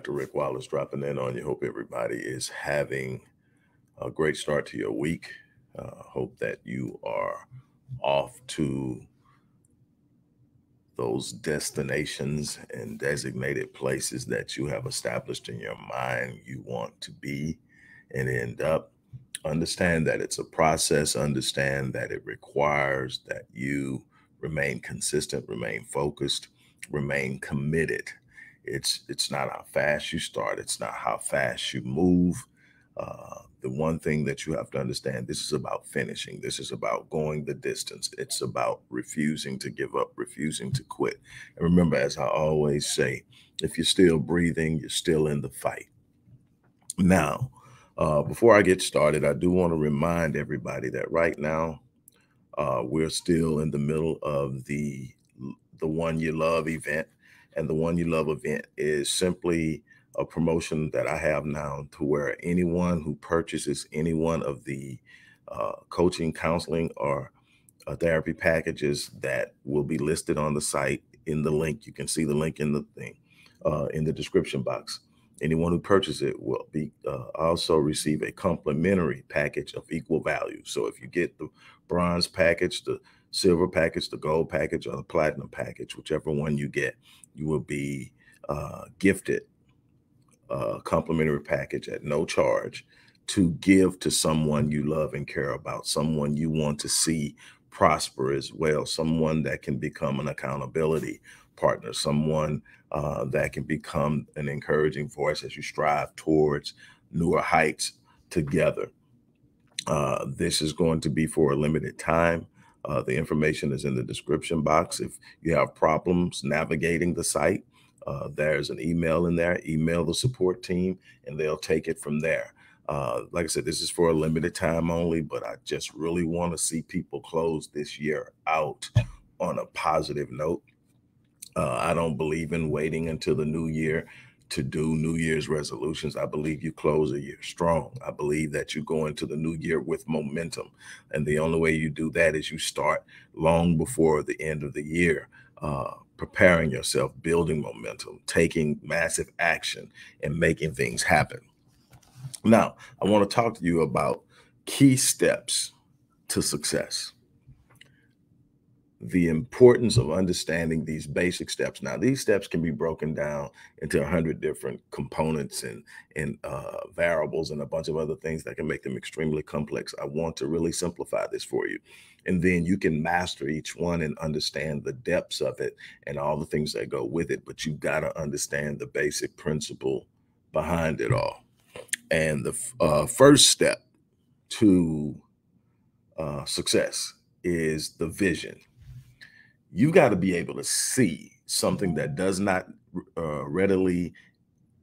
Dr. Rick Wallace dropping in on you. Hope everybody is having a great start to your week. Uh, hope that you are off to those destinations and designated places that you have established in your mind you want to be and end up. Understand that it's a process, understand that it requires that you remain consistent, remain focused, remain committed it's it's not how fast you start. It's not how fast you move. Uh, the one thing that you have to understand: this is about finishing. This is about going the distance. It's about refusing to give up, refusing to quit. And remember, as I always say, if you're still breathing, you're still in the fight. Now, uh, before I get started, I do want to remind everybody that right now uh, we're still in the middle of the the One You Love event and the One You Love event is simply a promotion that I have now to where anyone who purchases any one of the uh, coaching, counseling, or uh, therapy packages that will be listed on the site in the link. You can see the link in the thing uh, in the description box. Anyone who purchases it will be uh, also receive a complimentary package of equal value. So if you get the bronze package, the silver package, the gold package, or the platinum package, whichever one you get, you will be uh, gifted a complimentary package at no charge to give to someone you love and care about, someone you want to see prosper as well, someone that can become an accountability partner, someone uh, that can become an encouraging voice as you strive towards newer heights together. Uh, this is going to be for a limited time. Uh, the information is in the description box. If you have problems navigating the site, uh, there's an email in there. Email the support team and they'll take it from there. Uh, like I said, this is for a limited time only, but I just really want to see people close this year out on a positive note. Uh, I don't believe in waiting until the new year to do New Year's resolutions. I believe you close a year strong. I believe that you go into the new year with momentum. And the only way you do that is you start long before the end of the year, uh, preparing yourself, building momentum, taking massive action, and making things happen. Now, I want to talk to you about key steps to success the importance of understanding these basic steps. Now, these steps can be broken down into a hundred different components and and uh, variables and a bunch of other things that can make them extremely complex. I want to really simplify this for you, and then you can master each one and understand the depths of it and all the things that go with it. But you've got to understand the basic principle behind it all. And the uh, first step to uh, success is the vision you got to be able to see something that does not uh, readily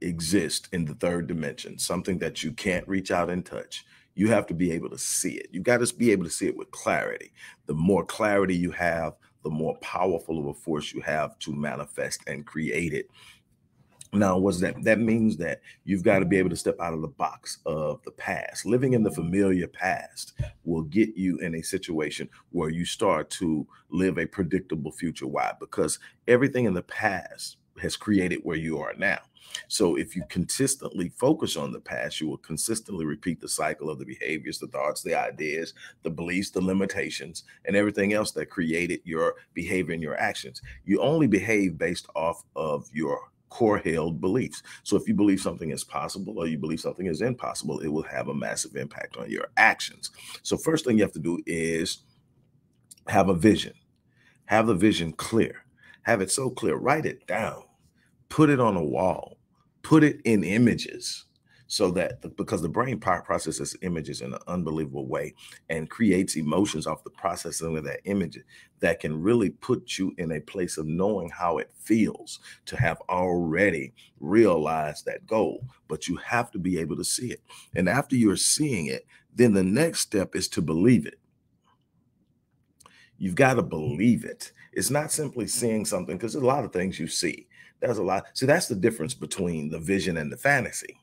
exist in the third dimension, something that you can't reach out and touch. You have to be able to see it. You got to be able to see it with clarity. The more clarity you have, the more powerful of a force you have to manifest and create it now, what's that? That means that you've got to be able to step out of the box of the past. Living in the mm-hmm. familiar past will get you in a situation where you start to live a predictable future. Why? Because everything in the past has created where you are now. So if you consistently focus on the past, you will consistently repeat the cycle of the behaviors, the thoughts, the ideas, the beliefs, the limitations, and everything else that created your behavior and your actions. You only behave based off of your core held beliefs. So if you believe something is possible or you believe something is impossible, it will have a massive impact on your actions. So first thing you have to do is have a vision. Have the vision clear. Have it so clear. Write it down. Put it on a wall. Put it in images so that the, because the brain processes images in an unbelievable way and creates emotions off the processing of that image that can really put you in a place of knowing how it feels to have already realized that goal but you have to be able to see it. And after you're seeing it then the next step is to believe it. You've got to believe it. It's not simply seeing something because there's a lot of things you see. There's a lot see that's the difference between the vision and the fantasy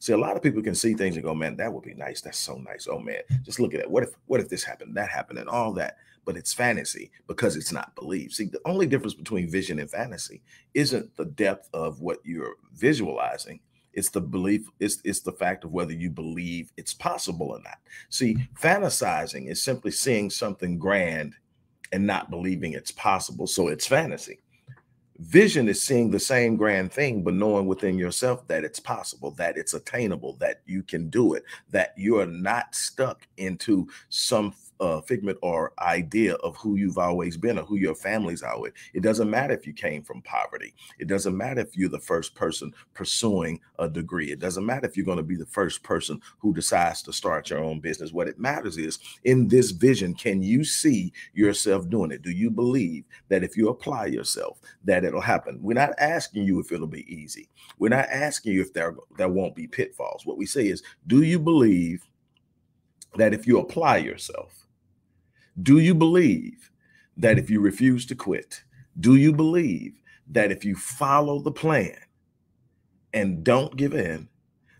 See, a lot of people can see things and go, man, that would be nice. That's so nice. Oh man, just look at that. What if what if this happened, that happened, and all that. but it's fantasy because it's not belief. See, the only difference between vision and fantasy isn't the depth of what you're visualizing. It's the belief, it's, it's the fact of whether you believe it's possible or not. See, fantasizing is simply seeing something grand and not believing it's possible. So it's fantasy. Vision is seeing the same grand thing, but knowing within yourself that it's possible, that it's attainable, that you can do it, that you are not stuck into some uh, figment or idea of who you've always been or who your family's always. It doesn't matter if you came from poverty. It doesn't matter if you're the first person pursuing a degree. It doesn't matter if you're going to be the first person who decides to start your own business. What it matters is in this vision, can you see yourself doing it? Do you believe that if you apply yourself, that it'll happen? We're not asking you if it'll be easy. We're not asking you if there, there won't be pitfalls. What we say is, do you believe that if you apply yourself, do you believe that if you refuse to quit, do you believe that if you follow the plan and don't give in,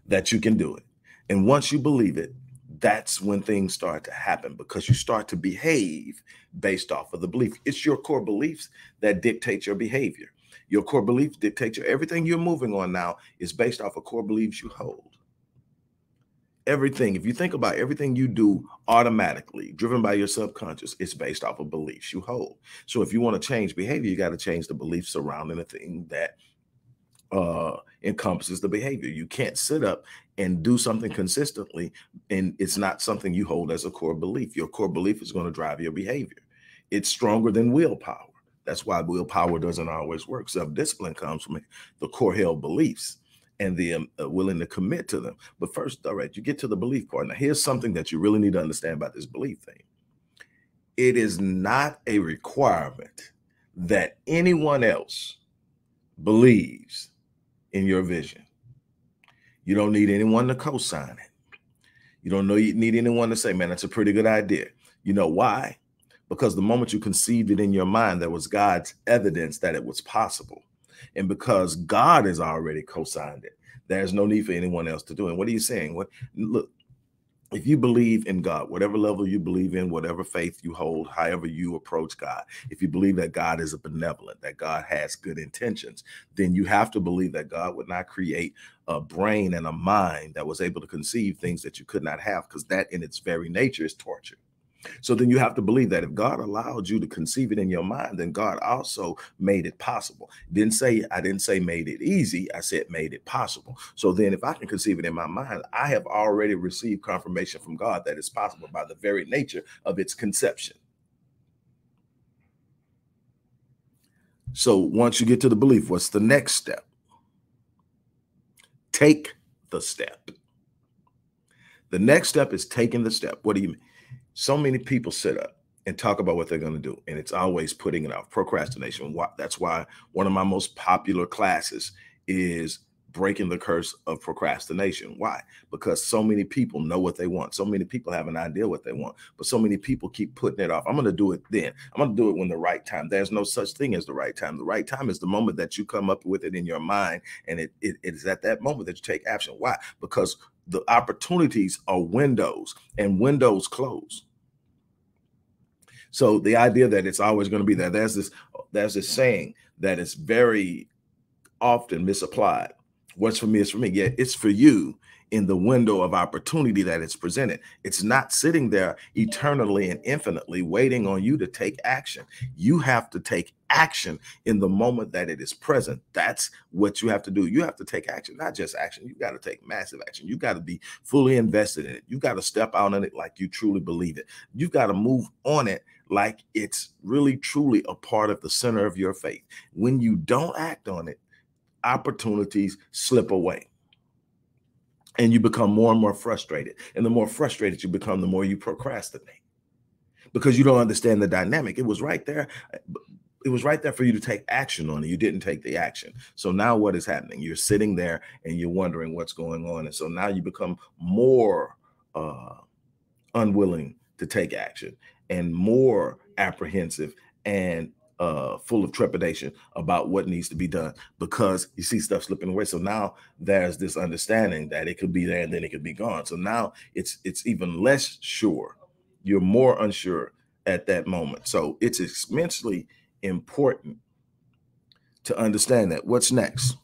that you can do it? And once you believe it, that's when things start to happen because you start to behave based off of the belief. It's your core beliefs that dictate your behavior. Your core beliefs dictate your everything you're moving on now is based off of core beliefs you hold everything, if you think about everything you do automatically, driven by your subconscious, it's based off of beliefs you hold. So if you want to change behavior, you got to change the beliefs surrounding the thing that uh encompasses the behavior. You can't sit up and do something consistently and it's not something you hold as a core belief. Your core belief is going to drive your behavior. It's stronger than willpower. That's why willpower doesn't always work. Self-discipline comes from the core held beliefs and the um, uh, willing to commit to them. But first, all right, you get to the belief part. Now, here's something that you really need to understand about this belief thing. It is not a requirement that anyone else believes in your vision. You don't need anyone to co-sign it. You don't know you need anyone to say, man, that's a pretty good idea. You know why? Because the moment you conceived it in your mind, there was God's evidence that it was possible. And because God has already co-signed it, there's no need for anyone else to do it. What are you saying? What look, if you believe in God, whatever level you believe in, whatever faith you hold, however you approach God, if you believe that God is a benevolent, that God has good intentions, then you have to believe that God would not create a brain and a mind that was able to conceive things that you could not have, because that in its very nature is torture. So then you have to believe that if God allowed you to conceive it in your mind, then God also made it possible. Didn't say I didn't say made it easy. I said made it possible. So then if I can conceive it in my mind, I have already received confirmation from God that it's possible by the very nature of its conception. So once you get to the belief, what's the next step? Take the step. The next step is taking the step. What do you mean? So many people sit up and talk about what they're going to do and it's always putting it off. Procrastination that's why one of my most popular classes is breaking the curse of procrastination. Why? Because so many people know what they want. So many people have an idea what they want but so many people keep putting it off. I'm going to do it then. I'm going to do it when the right time. There's no such thing as the right time. The right time is the moment that you come up with it in your mind and it, it, it is at that moment that you take action. Why? Because the opportunities are windows and windows close. So the idea that it's always going to be there, there's this, there's this saying that is very often misapplied. What's for me is for me. Yeah, it's for you in the window of opportunity that it's presented. It's not sitting there eternally and infinitely waiting on you to take action. You have to take action in the moment that it is present. That's what you have to do. You have to take action, not just action. You got to take massive action. You got to be fully invested in it. You got to step out on it like you truly believe it. You've got to move on it like it's really truly a part of the center of your faith. When you don't act on it, opportunities slip away and you become more and more frustrated. And the more frustrated you become, the more you procrastinate because you don't understand the dynamic. It was right there. It was right there for you to take action on it. You didn't take the action. So now what is happening? You're sitting there and you're wondering what's going on. And so now you become more uh, unwilling to take action and more apprehensive and uh, full of trepidation about what needs to be done because you see stuff slipping away. So now there's this understanding that it could be there and then it could be gone. So now it's it's even less sure. You're more unsure at that moment. So it's immensely important to understand that. What's next?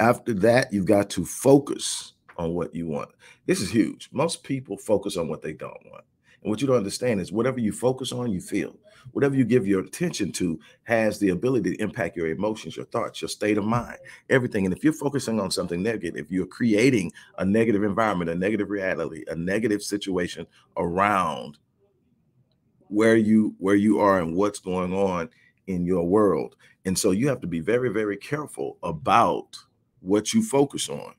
After that, you've got to focus on what you want. This is huge. Most people focus on what they don't want. And what you don't understand is whatever you focus on, you feel. Whatever you give your attention to has the ability to impact your emotions, your thoughts, your state of mind, everything. And if you're focusing on something negative, if you're creating a negative environment, a negative reality, a negative situation around where you where you are and what's going on in your world. And so you have to be very, very careful about what you focus on.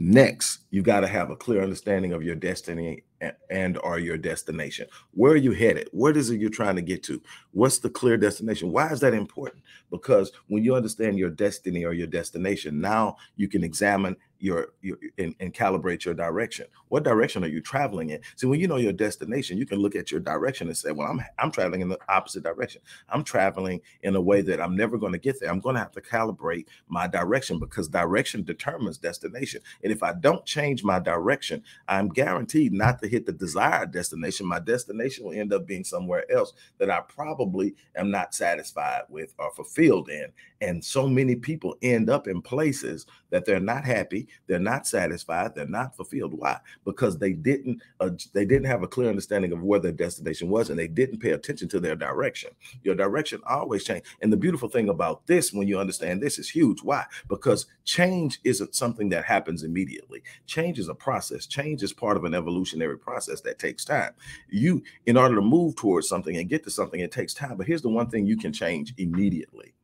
Next, you got to have a clear understanding of your destiny and or your destination. Where are you headed? What is it you're trying to get to? What's the clear destination? Why is that important? Because when you understand your destiny or your destination, now you can examine your, your and, and, calibrate your direction. What direction are you traveling in? See, when you know your destination, you can look at your direction and say, "Well, I'm I'm traveling in the opposite direction. I'm traveling in a way that I'm never going to get there. I'm going to have to calibrate my direction because direction determines destination. And if I don't change my direction, I'm guaranteed not to hit the desired destination. My destination will end up being somewhere else that I probably am not satisfied with or fulfilled in. And so many people end up in places that they're not happy they're not satisfied. They're not fulfilled. Why? Because they didn't uh, they didn't have a clear understanding of where their destination was, and they didn't pay attention to their direction. Your direction always change. And the beautiful thing about this, when you understand this, is huge. Why? Because change isn't something that happens immediately. Change is a process. Change is part of an evolutionary process that takes time. You, in order to move towards something and get to something, it takes time. But here's the one thing you can change immediately.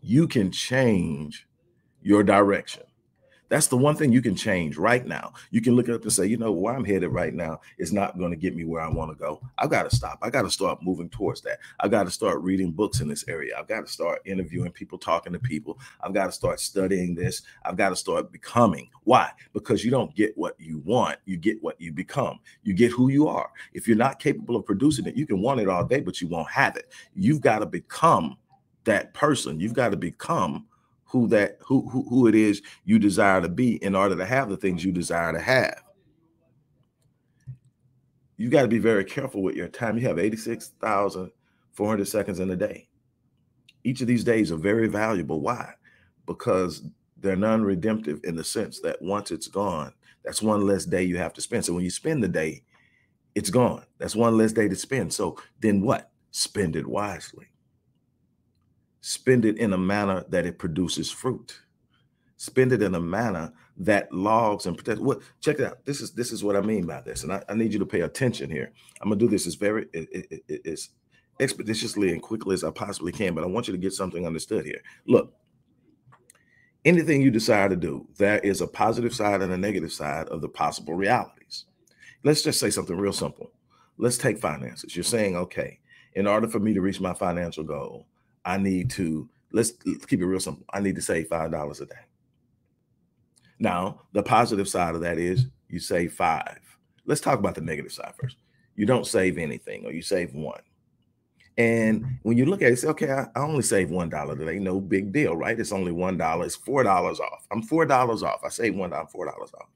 You can change your direction. That's the one thing you can change right now. You can look up and say, you know, where I'm headed right now is not going to get me where I want to go. I've got to stop. I got to start moving towards that. I've got to start reading books in this area. I've got to start interviewing people, talking to people. I've got to start studying this. I've got to start becoming. Why? Because you don't get what you want, you get what you become. You get who you are. If you're not capable of producing it, you can want it all day, but you won't have it. You've got to become that person. You've got to become who that who, who who it is you desire to be in order to have the things you desire to have. You got to be very careful with your time. You have 86,400 seconds in a day. Each of these days are very valuable. Why? Because they're non-redemptive in the sense that once it's gone that's one less day you have to spend. So when you spend the day it's gone. That's one less day to spend. So then what? Spend it wisely spend it in a manner that it produces fruit. Spend it in a manner that logs and protects what check it out. This is this is what i mean by this and i, I need you to pay attention here. I'm gonna do this as very it, it, as expeditiously and quickly as i possibly can but i want you to get something understood here. Look anything you desire to do there is a positive side and a negative side of the possible realities. Let's just say something real simple. Let's take finances. You're saying okay in order for me to reach my financial goal I need to let's, let's keep it real simple. I need to save five dollars a day. Now, the positive side of that is you save five. Let's talk about the negative side first. You don't save anything, or you save one. And when you look at it, say, okay, I, I only save one dollar today. No big deal, right? It's only one dollar. It's four dollars off. I'm four dollars off. I save one dollar, four dollars off.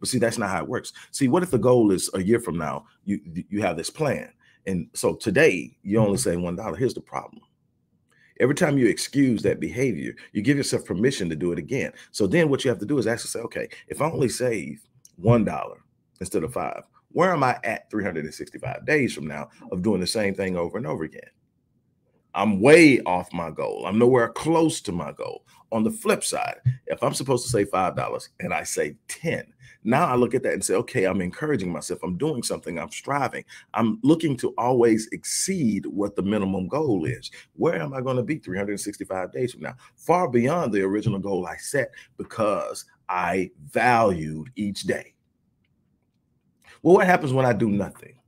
But see, that's not how it works. See, what if the goal is a year from now? You you have this plan, and so today you only mm-hmm. save one dollar. Here's the problem: Every time you excuse that behavior, you give yourself permission to do it again. So then what you have to do is actually say, okay, if I only save $1 instead of five, where am I at 365 days from now of doing the same thing over and over again? I'm way off my goal. I'm nowhere close to my goal. On the flip side, if I'm supposed to save $5 and I save 10, now I look at that and say, okay, I'm encouraging myself. I'm doing something. I'm striving. I'm looking to always exceed what the minimum goal is. Where am I going to be 365 days from now? Far beyond the original goal I set because I valued each day. Well, what happens when I do nothing?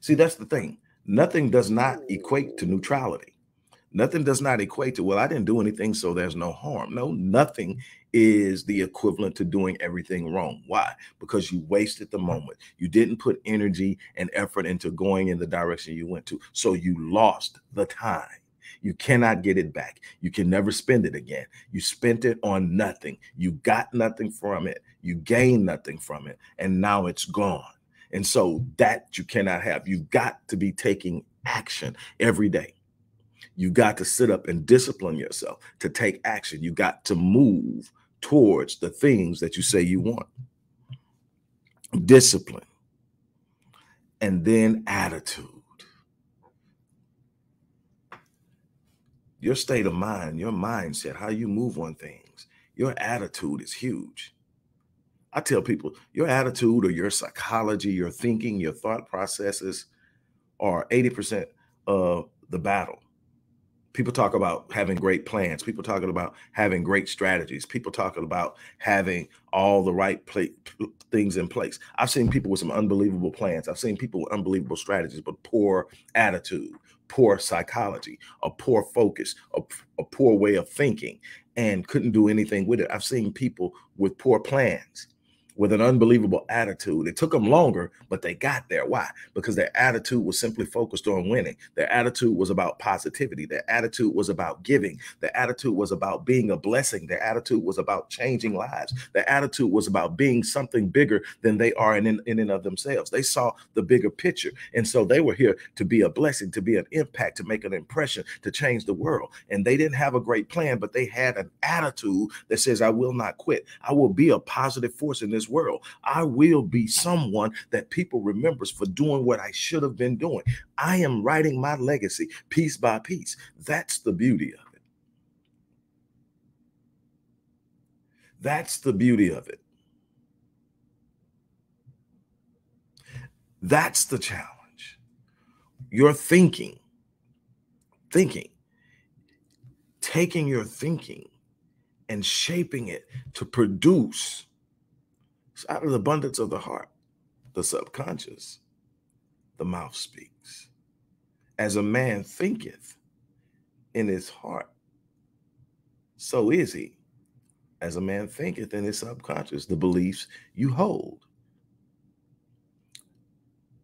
See, that's the thing. Nothing does not equate to neutrality. Nothing does not equate to, well, I didn't do anything, so there's no harm. No, nothing is the equivalent to doing everything wrong. Why? Because you wasted the moment. You didn't put energy and effort into going in the direction you went to. So you lost the time. You cannot get it back. You can never spend it again. You spent it on nothing. You got nothing from it. You gained nothing from it. And now it's gone. And so that you cannot have. You've got to be taking action every day. You got to sit up and discipline yourself to take action. You got to move towards the things that you say you want. Discipline. And then attitude. Your state of mind, your mindset, how you move on things, your attitude is huge. I tell people your attitude or your psychology, your thinking, your thought processes are 80% of the battle. People talk about having great plans. People talking about having great strategies. People talking about having all the right things in place. I've seen people with some unbelievable plans. I've seen people with unbelievable strategies, but poor attitude, poor psychology, a poor focus, a, a poor way of thinking, and couldn't do anything with it. I've seen people with poor plans with an unbelievable attitude. It took them longer, but they got there. Why? Because their attitude was simply focused on winning. Their attitude was about positivity. Their attitude was about giving. Their attitude was about being a blessing. Their attitude was about changing lives. Their attitude was about being something bigger than they are in, in, and of themselves. They saw the bigger picture. And so they were here to be a blessing, to be an impact, to make an impression, to change the world. And they didn't have a great plan, but they had an attitude that says, I will not quit. I will be a positive force in this this world. I will be someone that people remembers for doing what I should have been doing. I am writing my legacy piece by piece. That's the beauty of it. That's the beauty of it. That's the challenge. Your thinking, thinking, taking your thinking and shaping it to produce out of the abundance of the heart, the subconscious, the mouth speaks. As a man thinketh in his heart, so is he. As a man thinketh in his subconscious, the beliefs you hold.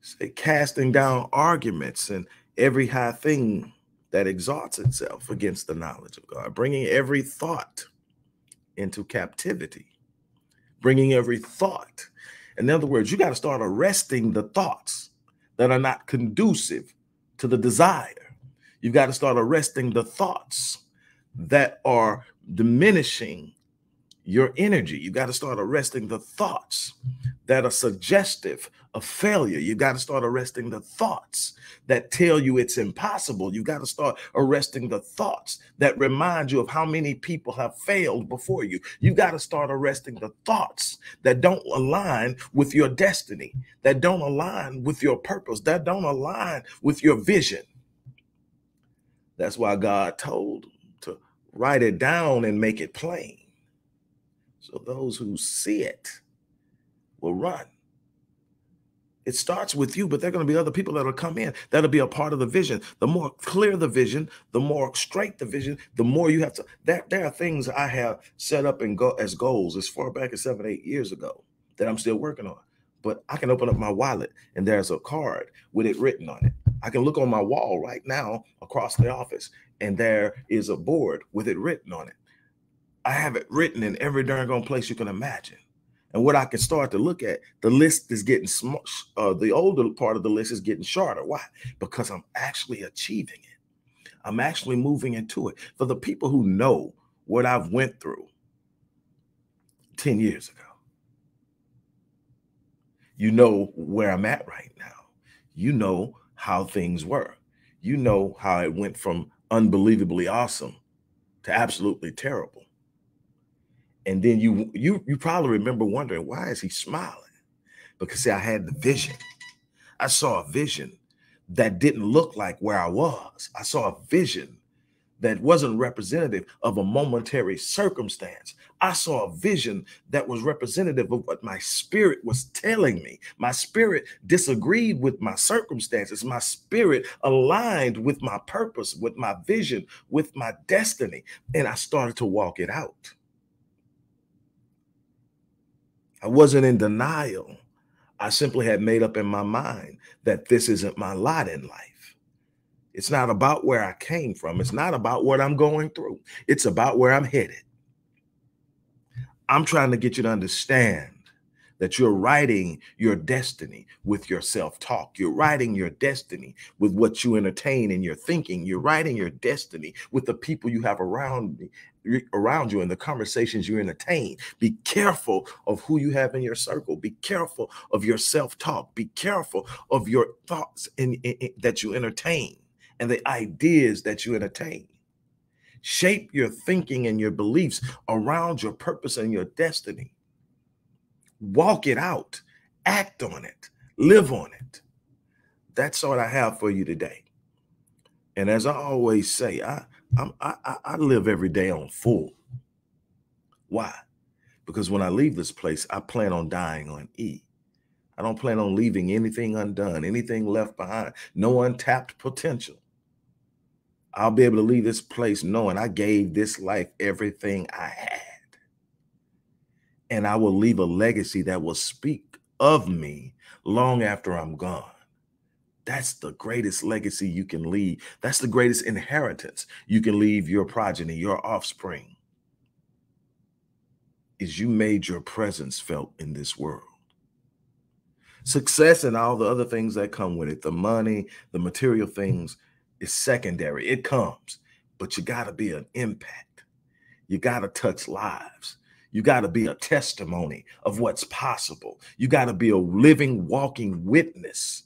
Say, casting down arguments and every high thing that exalts itself against the knowledge of God, bringing every thought into captivity bringing every thought. In other words, you got to start arresting the thoughts that are not conducive to the desire. You've got to start arresting the thoughts that are diminishing your energy. You got to start arresting the thoughts that are suggestive of failure. You got to start arresting the thoughts that tell you it's impossible. You got to start arresting the thoughts that remind you of how many people have failed before you. You got to start arresting the thoughts that don't align with your destiny, that don't align with your purpose, that don't align with your vision. That's why God told to write it down and make it plain. So those who see it will run. It starts with you, but there are going to be other people that'll come in that'll be a part of the vision. The more clear the vision, the more straight the vision, the more you have to. That there are things I have set up and go as goals as far back as seven, eight years ago that I'm still working on. But I can open up my wallet and there's a card with it written on it. I can look on my wall right now across the office and there is a board with it written on it. I have it written in every darn place you can imagine. And what I can start to look at, the list is getting small. Uh, the older part of the list is getting shorter. Why? Because I'm actually achieving it. I'm actually moving into it. For the people who know what I've went through 10 years ago, you know where I'm at right now. You know how things were. You know how it went from unbelievably awesome to absolutely terrible. And then you you you probably remember wondering why is he smiling? Because see, I had the vision. I saw a vision that didn't look like where I was. I saw a vision that wasn't representative of a momentary circumstance. I saw a vision that was representative of what my spirit was telling me. My spirit disagreed with my circumstances. My spirit aligned with my purpose, with my vision, with my destiny. And I started to walk it out. I wasn't in denial. I simply had made up in my mind that this isn't my lot in life. It's not about where I came from. It's not about what I'm going through. It's about where I'm headed. I'm trying to get you to understand that you're writing your destiny with your self-talk. You're writing your destiny with what you entertain in your thinking. You're writing your destiny with the people you have around around you and the conversations you entertain. Be careful of who you have in your circle. Be careful of your self-talk. Be careful of your thoughts in, in, in, that you entertain and the ideas that you entertain. Shape your thinking and your beliefs around your purpose and your destiny. Walk it out, act on it, live on it. That's what I have for you today. And as I always say, I I'm, I, I live every day on full. Why? Because when I leave this place, I plan on dying on E. I don't plan on leaving anything undone, anything left behind, no untapped potential. I'll be able to leave this place knowing I gave this life everything I had. And I will leave a legacy that will speak of me long after I'm gone. That's the greatest legacy you can leave. That's the greatest inheritance you can leave your progeny, your offspring. Is you made your presence felt in this world. Success and all the other things that come with it, the money, the material things, is secondary. It comes, but you got to be an impact. You got to touch lives. You got to be a testimony of what's possible. You got to be a living, walking witness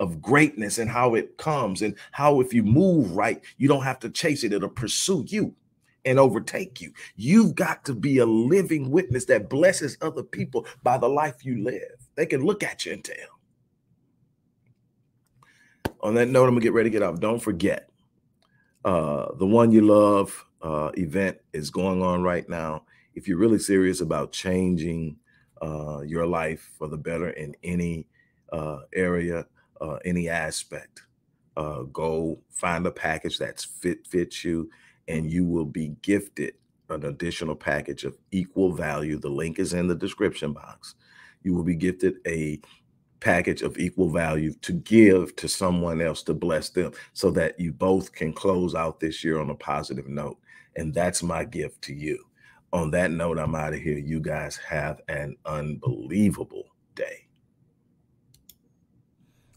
of greatness and how it comes and how if you move right, you don't have to chase it. It'll pursue you and overtake you. You've got to be a living witness that blesses other people by the life you live. They can look at you and tell on that note, I'm gonna get ready to get off. Don't forget, uh, the one you love uh, event is going on right now. If you're really serious about changing uh, your life for the better in any uh, area, uh, any aspect, uh, go find a package that's fit fits you, and you will be gifted an additional package of equal value. The link is in the description box. You will be gifted a package of equal value to give to someone else to bless them so that you both can close out this year on a positive note. And that's my gift to you. On that note, I'm out of here. You guys have an unbelievable.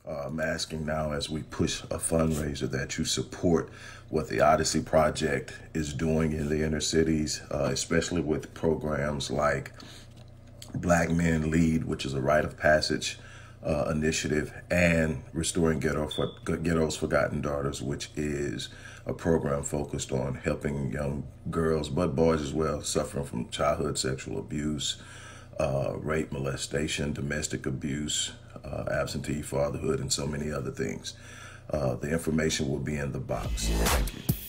Uh, I'm asking now as we push a fundraiser that you support what the Odyssey Project is doing in the inner cities, uh, especially with programs like Black Men Lead, which is a rite of passage uh, initiative and Restoring Ghetto for, Ghetto's Forgotten Daughters, which is a program focused on helping young girls, but boys as well, suffering from childhood sexual abuse, uh, rape, molestation, domestic abuse, uh, absentee fatherhood, and so many other things. Uh, the information will be in the box. Thank you.